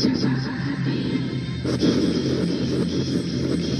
Voices of the